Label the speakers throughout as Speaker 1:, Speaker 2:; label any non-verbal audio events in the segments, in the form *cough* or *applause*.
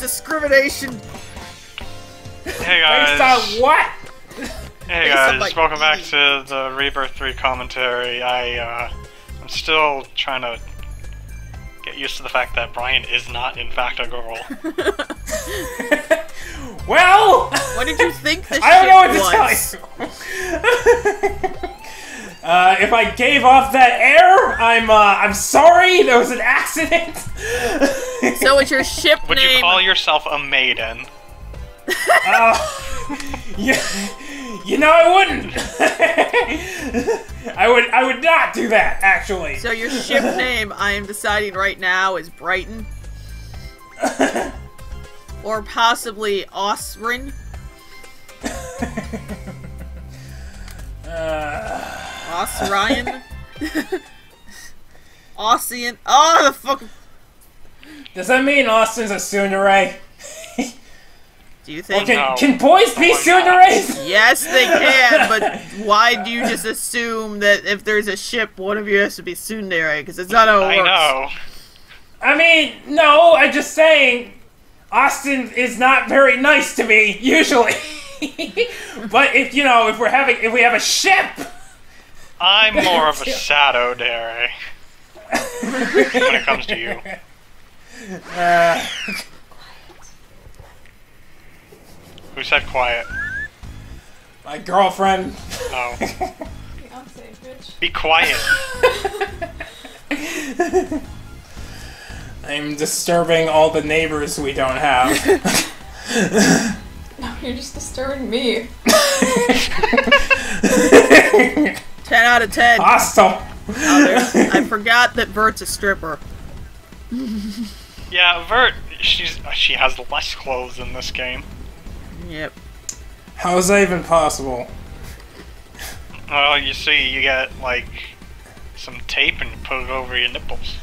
Speaker 1: discrimination.
Speaker 2: Hey *laughs*
Speaker 3: Based
Speaker 2: guys.
Speaker 3: on what?
Speaker 2: Hey
Speaker 1: based on,
Speaker 2: guys,
Speaker 1: like,
Speaker 2: welcome back to the Rebirth 3 commentary. I, uh, I'm still trying to get used to the fact that Brian is not, in fact, a girl. *laughs*
Speaker 3: Well,
Speaker 1: What did you think *laughs* the
Speaker 3: I don't know what
Speaker 1: ship
Speaker 3: to
Speaker 1: was?
Speaker 3: tell you. Uh, if I gave off that air, I'm uh, I'm sorry. There was an accident.
Speaker 1: So it's your ship
Speaker 2: Would
Speaker 1: name.
Speaker 2: Would you call yourself a maiden?
Speaker 3: Uh, yeah, you know I wouldn't. *laughs* I would I would not do that actually.
Speaker 1: So your ship *laughs* name, I am deciding right now, is Brighton. *laughs* or possibly Osrin.
Speaker 3: Uh,
Speaker 1: Osryan. Ossian. Oh, the fuck.
Speaker 3: does that mean Austin's a tsundere?
Speaker 1: Do you
Speaker 3: Or
Speaker 1: think?
Speaker 3: can
Speaker 2: No.
Speaker 3: can boys be
Speaker 2: Of course not.
Speaker 3: tsunderes?
Speaker 1: Yes, they *laughs* can, but why do you just assume that if there's a ship, one of you has to be tsundere? Because it's not how it works.
Speaker 2: I know.
Speaker 3: I mean, no. I'm just saying. Austin is not very nice to me usually. *laughs* *laughs* but if you know, if we're having, if we have a ship,
Speaker 2: I'm *laughs* more of a shadow dairy when it comes to you.
Speaker 3: uh, *laughs*
Speaker 2: Who said quiet?
Speaker 3: my girlfriend.
Speaker 2: No.
Speaker 4: Fiance, bitch.
Speaker 2: Be quiet.
Speaker 3: I'm disturbing all the neighbors we don't have.
Speaker 4: No, you're just disturbing me. *laughs*
Speaker 1: 10 out of 10.
Speaker 3: Hostile.
Speaker 1: Oh, I forgot that Vert's a stripper.
Speaker 2: Yeah, Vert, she's she has less clothes in this game.
Speaker 1: Yep.
Speaker 3: How is that even possible?
Speaker 2: Well, you see, you get like some tape and you put it over your nipples.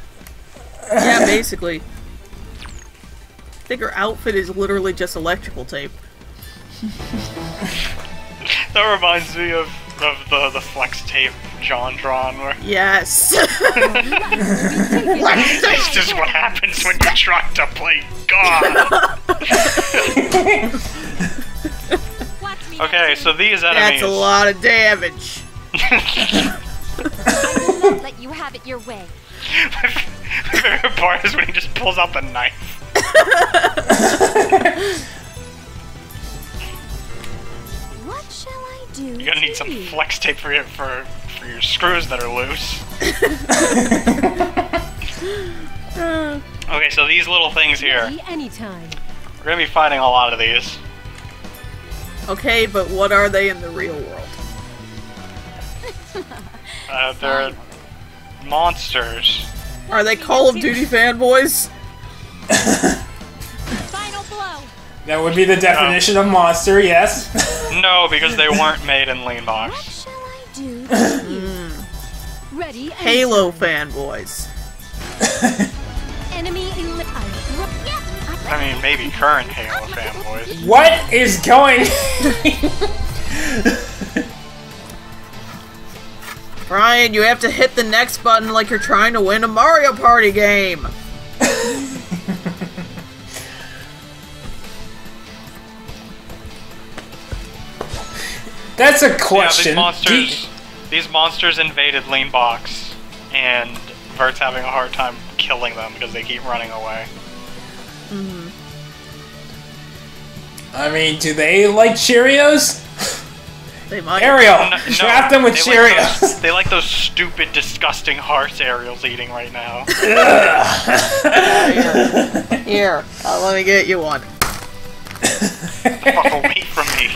Speaker 1: Yeah, basically. I think her outfit is literally just electrical tape. *laughs*
Speaker 2: That reminds me of, of the the flex tape John drawn where
Speaker 1: Yes. *laughs*
Speaker 2: this is what happens when you try to play God. okay, so these enemies.
Speaker 1: That's a lot of damage.
Speaker 5: I will not let you have it your way. *laughs*
Speaker 2: My favorite part is when he just pulls out the knife.
Speaker 5: Do?
Speaker 2: You're gonna need some flex tape for your for for your screws that are loose. *laughs* okay, so these little things here.
Speaker 6: Anytime.
Speaker 2: We're gonna be fighting a lot of these.
Speaker 1: Okay, but what are they in the real world? *laughs*
Speaker 2: Uh, they're monsters.
Speaker 1: Are they Call of Duty fanboys? *laughs*
Speaker 5: Final blow.
Speaker 3: That would be the definition of monster, yes. *laughs*
Speaker 2: No, because they weren't made in Leanbox.
Speaker 5: What shall I do? *laughs*
Speaker 6: Ready
Speaker 1: Halo fanboys. *laughs*
Speaker 6: Enemy elim- I-
Speaker 2: I mean, maybe current Halo fanboys.
Speaker 3: what is going?
Speaker 1: Brian, you have to hit the next button like you're trying to win a Mario Party game.
Speaker 3: That's a
Speaker 2: Yeah, these
Speaker 3: question.
Speaker 2: monsters. These monsters invaded Lean Box, and Vert's having a hard time killing them because they keep running away. Mm.
Speaker 3: I mean, do they like Cheerios?
Speaker 1: They might.
Speaker 3: Ariel,
Speaker 2: No, no,
Speaker 3: trap them with
Speaker 2: they like
Speaker 3: Cheerios.
Speaker 2: those- they like those stupid, disgusting hearts Ariel's eating right now. *laughs*
Speaker 1: Here, uh, let me get you one.
Speaker 2: Fuck away from me.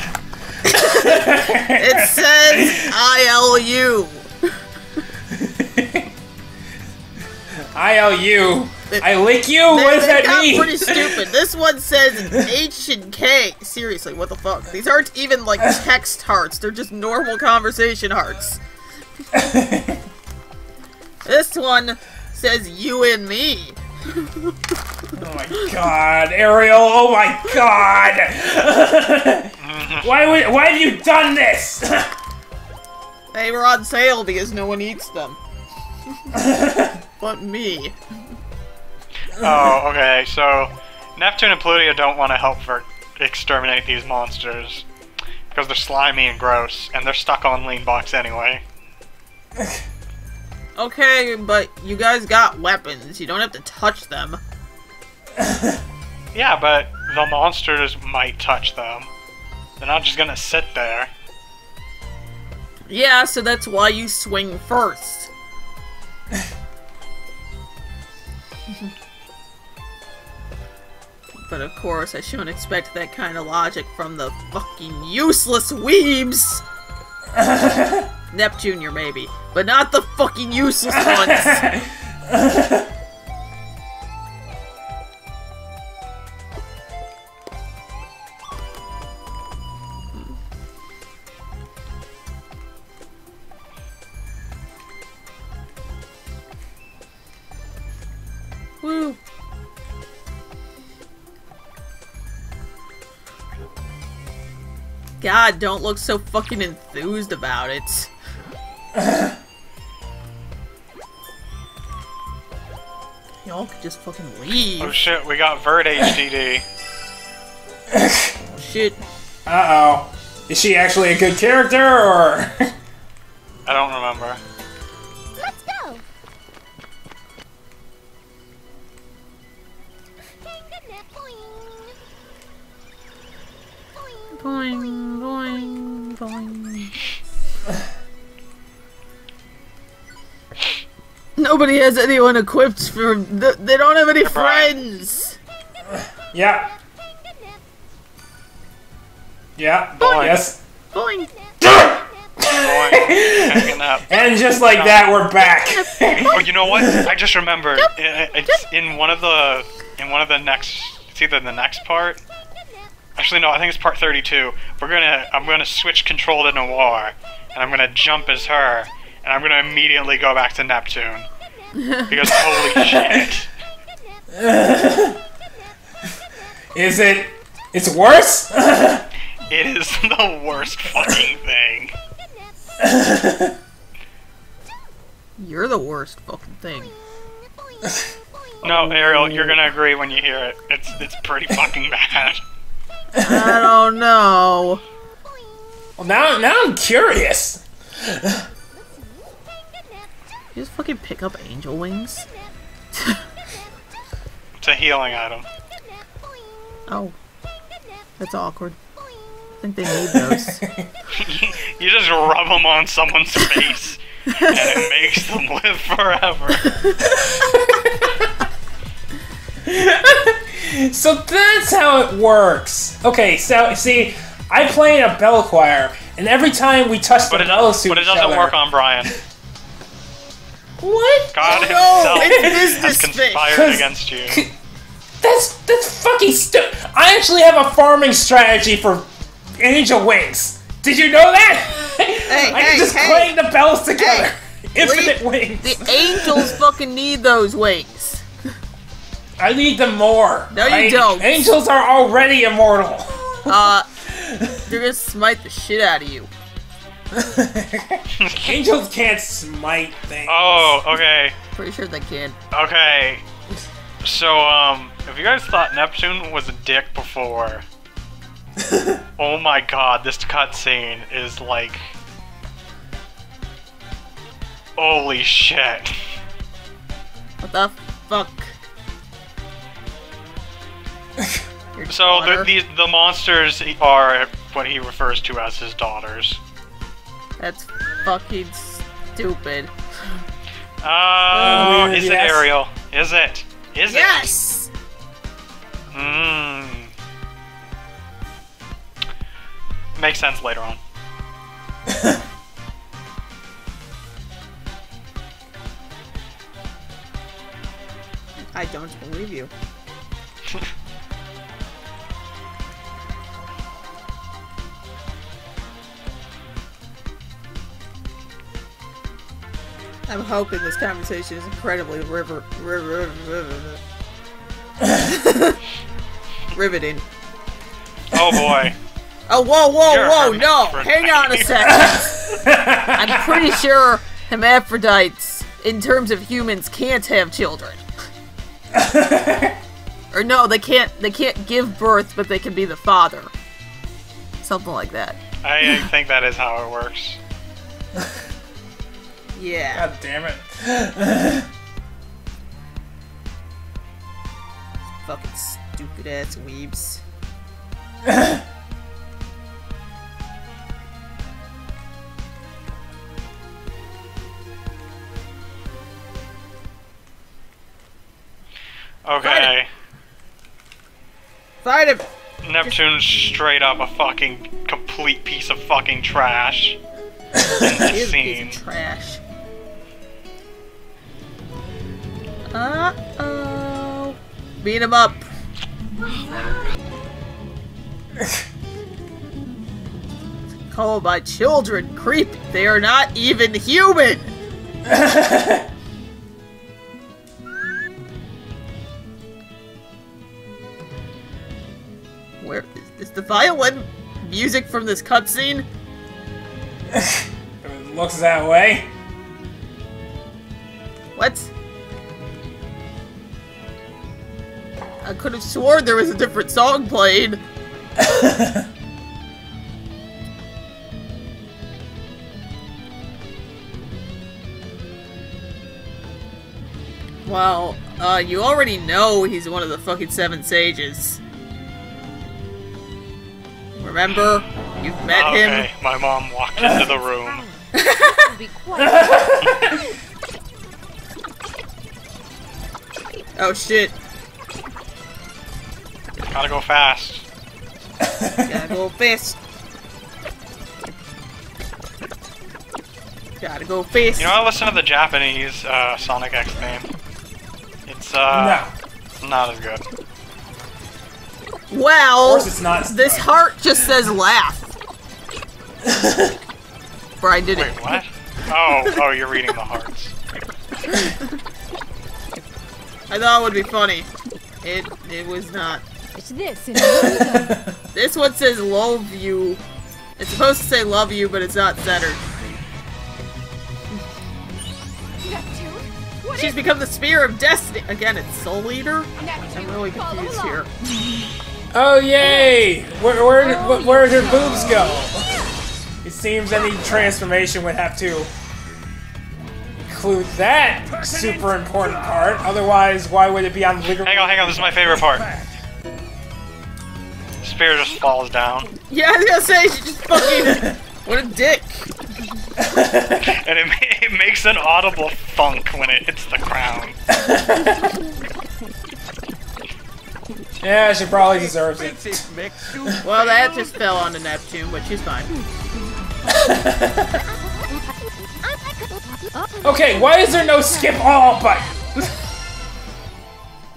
Speaker 2: *laughs*
Speaker 1: It says ILU.
Speaker 3: ILU. Lick you?
Speaker 1: They,
Speaker 3: What does that mean?
Speaker 1: pretty stupid. *laughs* This one says H and K. Seriously, what the fuck? These aren't even like text hearts. They're just normal conversation hearts. this one says you and me.
Speaker 3: Oh my god, Ariel! Oh my god! *laughs* *laughs* why would, why have you done this? *laughs*
Speaker 1: They were on sale because no one eats them. *laughs* but me.
Speaker 2: Oh, okay. So Neptune and Pluto don't want to help for exterminate these monsters because they're slimy and gross, and they're stuck on Lean Box anyway.
Speaker 1: Okay, but you guys got weapons. You don't have to touch them.
Speaker 2: Yeah, but the monsters might touch them. They're not just gonna sit there.
Speaker 1: Yeah, so that's why you swing first. *laughs* but of course, I shouldn't expect that kind of logic from the fucking useless weebs! *laughs* Nep Jr. maybe, but not the fucking useless ones! *laughs* God, don't look so fucking enthused about it. *coughs* Y'all could just fucking leave.
Speaker 2: Oh shit, we got Vert HDD. *coughs*
Speaker 1: Shit.
Speaker 3: Uh oh. Is she actually a good character, or? *laughs*
Speaker 1: boing, *sighs* boing. Nobody has anyone equipped for. th- They don't have any friends!
Speaker 3: yeah. Yeah.
Speaker 2: Boing.
Speaker 3: Yes.
Speaker 1: Boing!
Speaker 2: Boy. *laughs*
Speaker 3: And just like that, we're back. *laughs*
Speaker 2: Oh, you know what? *laughs* I just remembered. I- It's in one of the in one of the next. It's either the next part. Actually, no. I think it's part 32. We're gonna. I'm gonna switch control to Noir, and I'm gonna jump as her, and I'm gonna immediately go back to Neptune. *laughs* Because holy shit! *laughs*
Speaker 3: Is it? It's worse. *laughs*
Speaker 2: It is the worst fucking thing.
Speaker 1: You're the worst fucking thing.
Speaker 2: No, Ariel, you're gonna agree when you hear it. It's it's pretty fucking bad.
Speaker 1: I don't know.
Speaker 3: well, now, now I'm curious.
Speaker 1: You just fucking pick up angel wings?
Speaker 2: It's a healing item.
Speaker 1: Oh. That's awkward. I think they need those. *laughs*
Speaker 2: You just rub them on someone's face, and it makes them live forever. *laughs*
Speaker 3: So that's how it works. Okay, so see, I play in a bell choir, and every time we touch
Speaker 2: But
Speaker 3: the
Speaker 2: it,
Speaker 3: bells to
Speaker 2: but it doesn't
Speaker 3: other-
Speaker 2: work on Brian.
Speaker 3: What?
Speaker 2: God
Speaker 1: Oh, no,
Speaker 2: himself has
Speaker 1: business fish.
Speaker 2: conspired
Speaker 3: 'Cause-
Speaker 2: against you.
Speaker 3: That's that's fucking stupid. I actually have a farming strategy for angel wings. Did you know that? *laughs*
Speaker 1: Hey,
Speaker 3: I
Speaker 1: hey,
Speaker 3: can just
Speaker 1: hey.
Speaker 3: clang the bells together. *laughs* Infinite
Speaker 1: Leave-
Speaker 3: wings.
Speaker 1: The angels fucking need those wings.
Speaker 3: I need them more.
Speaker 1: No, you
Speaker 3: right?
Speaker 1: don't.
Speaker 3: Angels are already immortal. *laughs*
Speaker 1: Uh, they're gonna smite the shit out of you. *laughs*
Speaker 3: Angels can't smite things.
Speaker 2: Oh, okay,
Speaker 1: Pretty sure they can.
Speaker 2: okay. So, um, if you guys thought Neptune was a dick before, *laughs* oh my god, this cutscene is like. Holy shit.
Speaker 1: What the fuck?
Speaker 2: So, the,
Speaker 1: daughter?
Speaker 2: these, the monsters are what he refers to as his daughters.
Speaker 1: That's fucking stupid.
Speaker 2: Oh,
Speaker 3: weird,
Speaker 2: is it. Ariel? Is it? Is
Speaker 1: Yes!
Speaker 2: it? Mmm. Makes sense later on. *laughs*
Speaker 1: I don't believe you. I'm hoping this conversation is incredibly river, river, river, riveting.
Speaker 2: Oh boy. *laughs*
Speaker 1: Oh, whoa, whoa,
Speaker 2: You're
Speaker 1: whoa, no! Hang on a second! *laughs* I'm pretty sure hermaphrodites, in terms of humans, can't have children. *laughs* Or no, they can't. They can't give birth, but they can be the father. Something like that.
Speaker 2: I, I think that is how it works.
Speaker 1: Yeah.
Speaker 3: God damn it. *laughs*
Speaker 1: Fucking stupid ass weebs.
Speaker 2: Okay.
Speaker 1: Fight him!
Speaker 2: Neptune's straight up a fucking complete piece of fucking trash. *laughs* in
Speaker 1: He
Speaker 2: this
Speaker 1: is a piece
Speaker 2: scene.
Speaker 1: of trash. Uh *laughs* oh. Beat him up. Call my children creepy. They are not even human. *laughs* Where is, is the violin music from this cutscene? *laughs*
Speaker 3: It looks that way.
Speaker 1: What? Could have sworn there was a different song played. well, uh, you already know he's one of the fucking seven sages. Remember? You've met
Speaker 2: Okay,
Speaker 1: him.
Speaker 2: my mom walked into the room. *laughs* *laughs*
Speaker 1: Oh shit.
Speaker 2: Gotta go fast.
Speaker 1: Gotta go fast. Gotta go fast.
Speaker 2: You know, I listen to the Japanese uh, Sonic X theme. It's uh,
Speaker 3: no.
Speaker 2: not as good.
Speaker 1: Well,
Speaker 3: course it's not.
Speaker 1: this heart just says laugh. Brian did
Speaker 2: Wait,
Speaker 1: it.
Speaker 2: what? Oh, oh, you're reading the hearts.
Speaker 1: I thought it would be funny. It it was not.
Speaker 6: It's this in *laughs*
Speaker 1: This one says love you. It's supposed to say love you, but it's not centered. She's become the spear of destiny. Again, it's Soul Eater. I'm really confused here.
Speaker 3: Oh yay! Where where did, where, where did her boobs go? It seems any transformation would have to include that super important part. Otherwise, why would it be on literal?
Speaker 2: Hang on, hang on. This is my favorite part. Spear just falls down,
Speaker 1: Yeah, I was gonna say she just fucking. *laughs* what a dick. *laughs*
Speaker 2: and it, it makes an audible thunk when it hits the ground. *laughs*
Speaker 3: Yeah, she probably deserves it.
Speaker 1: Well, that just fell onto Neptune, but she's fine.
Speaker 3: Okay, why is there no skip oh, all button?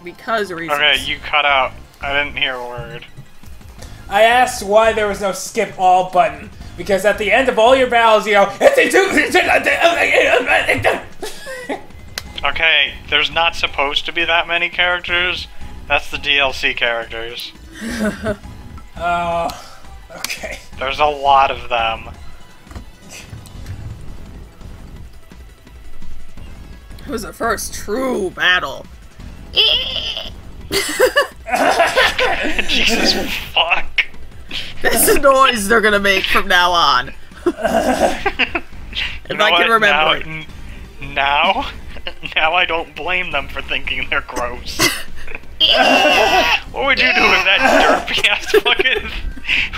Speaker 1: Because reasons.
Speaker 2: Okay, you cut out. I didn't hear a word.
Speaker 3: I asked why there was no skip all button. Because at the end of all your battles, you go, *laughs*
Speaker 2: Okay, there's not supposed to be that many characters. That's the DLC characters.
Speaker 3: Oh, *laughs* okay.
Speaker 2: There's a lot of them.
Speaker 1: It was the first true battle. *laughs*
Speaker 2: Jesus fuck.
Speaker 1: That's the *laughs* noise they're gonna make from now on. *laughs* if
Speaker 2: You know
Speaker 1: I can
Speaker 2: what?
Speaker 1: remember
Speaker 2: now,
Speaker 1: it.
Speaker 2: n- now, *laughs* now I don't blame them for thinking they're gross. what would you do if that derpy ass fucking?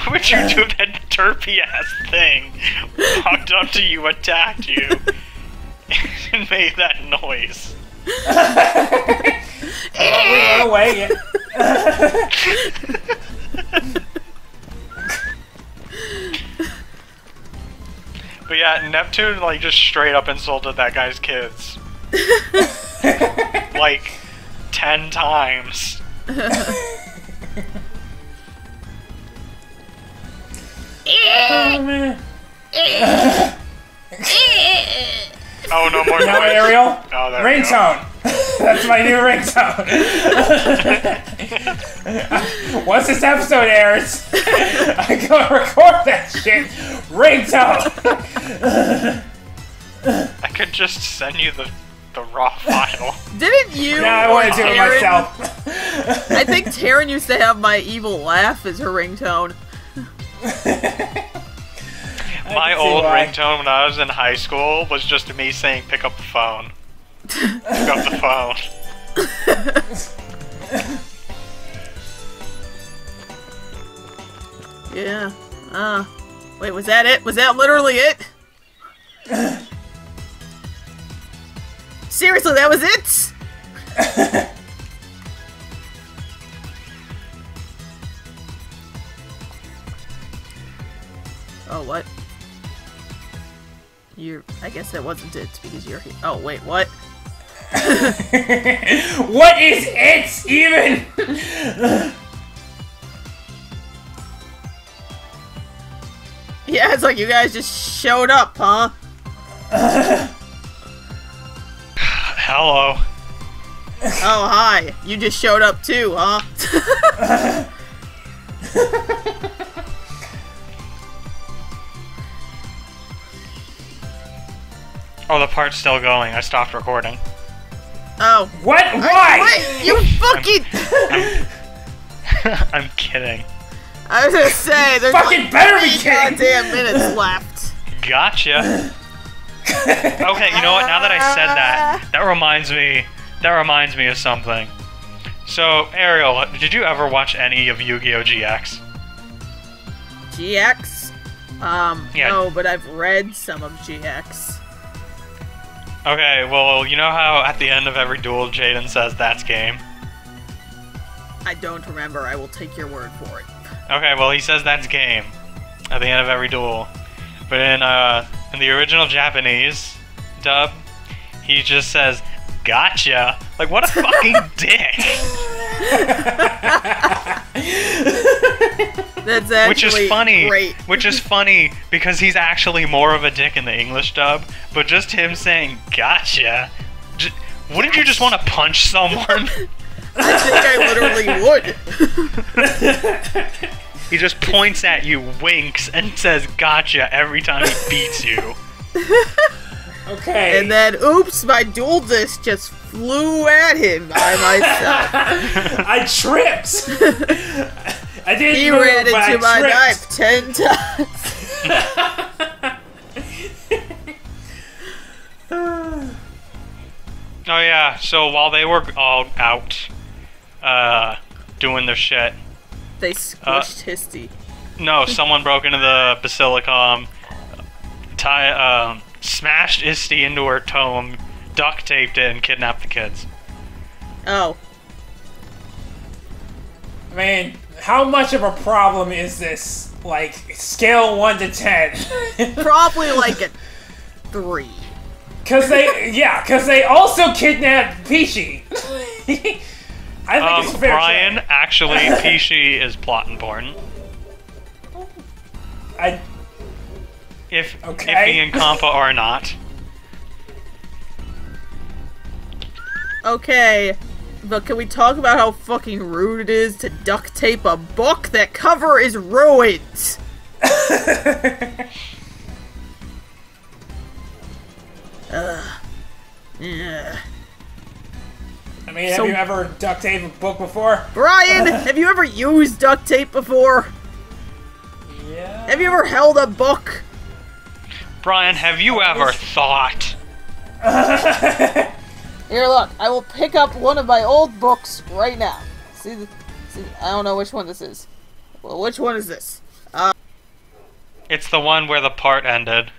Speaker 2: What would you do if that derpy ass thing walked up to you, attacked you, and made that noise?
Speaker 3: We run away.
Speaker 2: But yeah, Neptune like just straight up insulted that guy's kids. *laughs* like ten times.
Speaker 3: Oh, man.
Speaker 2: Oh no more noise.
Speaker 3: Ariel,
Speaker 2: Oh, there
Speaker 3: ringtone. *laughs* That's my new ringtone. *laughs* *laughs* Once this episode airs, *laughs* I go record that shit. Ringtone. *laughs*
Speaker 2: I could just send you the the raw file.
Speaker 1: Didn't you?
Speaker 3: Now I want to do it myself.
Speaker 1: I think Taryn used to have my evil laugh as her ringtone.
Speaker 2: My old
Speaker 3: why.
Speaker 2: ringtone when I was in high school was just me saying, "Pick up the phone." Pick up the phone.
Speaker 1: Yeah. Uh. Wait, was that it? Was that literally it? Seriously, that was it? *laughs* oh, what? You're. I guess that wasn't it because you're. Oh, wait, what? *laughs*
Speaker 3: What is it even? *laughs*
Speaker 1: Yeah, it's like you guys just showed up, huh?
Speaker 2: Hello.
Speaker 1: Oh, hi. You just showed up too, huh? *laughs*
Speaker 2: Oh, the part's still going. I stopped recording.
Speaker 1: Oh.
Speaker 3: What? Why?
Speaker 1: Wait, you *laughs* fucking. *laughs*
Speaker 2: I'm kidding.
Speaker 1: I was gonna say, there's
Speaker 3: Fucking
Speaker 1: like
Speaker 3: better be
Speaker 1: three
Speaker 3: kidding.
Speaker 1: goddamn minutes *laughs* left.
Speaker 2: Gotcha. Okay, you know what? Now that I said that, that reminds me. That reminds me of something. So, Ariel, did you ever watch any of Yu-Gi-Oh! GX?
Speaker 1: GX? Um,
Speaker 2: Yeah.
Speaker 1: no, but I've read some of GX.
Speaker 2: Okay, well, you know how at the end of every duel, Jaden says that's game.
Speaker 1: I don't remember. I will take your word for it.
Speaker 2: Okay, well, he says that's game at the end of every duel. But in uh in the original Japanese dub, he just says gotcha. Like what a fucking *laughs* dick. *laughs*
Speaker 1: That's actually
Speaker 2: Which is funny.
Speaker 1: Great.
Speaker 2: Which is funny because he's actually more of a dick in the English dub, but just him saying gotcha. J- wouldn't you just want to punch someone? *laughs*
Speaker 1: I think I literally would. *laughs*
Speaker 2: he just points at you, winks, and says gotcha every time he beats you. *laughs*
Speaker 3: Okay.
Speaker 1: And then, oops, my duel disk just flew at him by myself. *laughs*
Speaker 3: I tripped. I didn't
Speaker 1: he
Speaker 3: move,
Speaker 1: ran
Speaker 3: but I
Speaker 1: into my
Speaker 3: tripped.
Speaker 1: knife ten times.
Speaker 2: Oh yeah, so while they were all out uh doing their shit,
Speaker 1: They
Speaker 2: Uh,
Speaker 1: squished Histy.
Speaker 2: no, *laughs* someone broke into the basilicom, tie um smashed Histy into her tome, duct taped it and kidnapped the kids.
Speaker 1: Oh,
Speaker 3: Man, how much of a problem is this? Like, scale 1 to 10. *laughs*
Speaker 1: probably like a three.
Speaker 3: Because they, yeah, because they also kidnapped Peashy. *laughs* I think
Speaker 2: Um,
Speaker 3: it's fair
Speaker 2: Brian,
Speaker 3: trade.
Speaker 2: actually, *laughs* Peashy is plot important.
Speaker 3: I,
Speaker 2: If
Speaker 3: Okay.
Speaker 2: Iffy and Compa are not.
Speaker 1: Okay, but can we talk about how fucking rude it is to duct tape a book? That cover is ruined. *laughs* Ugh. Yeah.
Speaker 3: I mean, have
Speaker 1: So-
Speaker 3: you ever duct taped a book before?
Speaker 1: Brian, *laughs* have you ever used duct tape before?
Speaker 3: Yeah.
Speaker 1: Have you ever held a book?
Speaker 2: Brian, have you ever thought? *laughs*
Speaker 1: Here, look. I will pick up one of my old books right now. See, the, see I don't know which one this is. Well, which one is this?
Speaker 2: Uh, it's the one where the part ended.